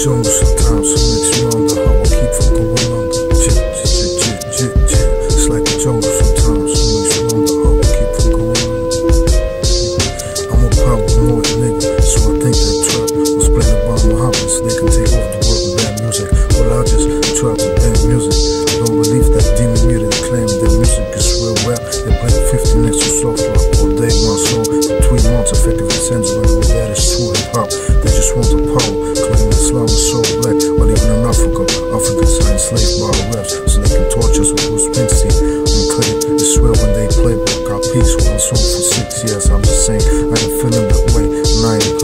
jungle sometimes, so much longer. I will keep from going under. It's like a jungle sometimes, so much longer. I will keep from going under. I'm a paranoid nigga, so I think that trap was planted by Mohammeds. They can take over the world with bad music. Well, I just trap with bad music. I don't believe that demon muted claim that music is real rap. They play 50 next to soft rock all day, my soul. Between months, effectively censoring all that is true hip hop. They just want the power.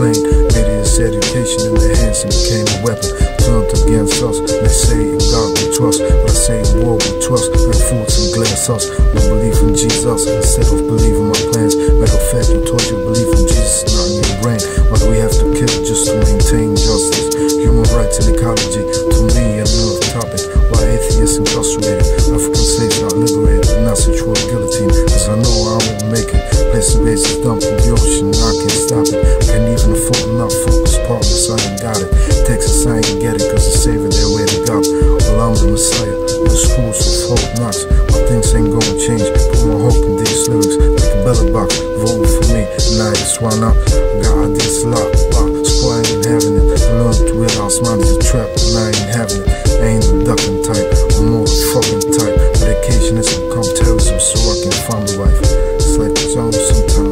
complaint. Maybe it's education in the hands and became a weapon. Turned against us. They say in God we trust, but I say in war we trust. Red fools and glass us. We believe in Jesus instead of believing my plans. Matter of fact, you told you believe in Jesus, not in your brain. Why do we have to kill just to maintain justice? Human rights and ecology, to me, another topic. Why atheists incarcerated? African slaves not liberated. Nazi true guillotine, cause I know I won't make it. Place the bases dumped in the ocean, I can't stop it. I afford not focus partners, I ain't got it. Texas, I ain't get it, cause the savior there where to go. Well, I'm the messiah, the schools of hope knocks. My things ain't gonna change. Put my hope in these lyrics, like a belly box. Vote for me, now it's why not? God, this lot, so I ain't having it. I learned to is a trap, and I ain't having it. I ain't the ducking type, I'm more the fucking type. Medication has become terrorism, so I can find a wife. It's like the jungle sometimes,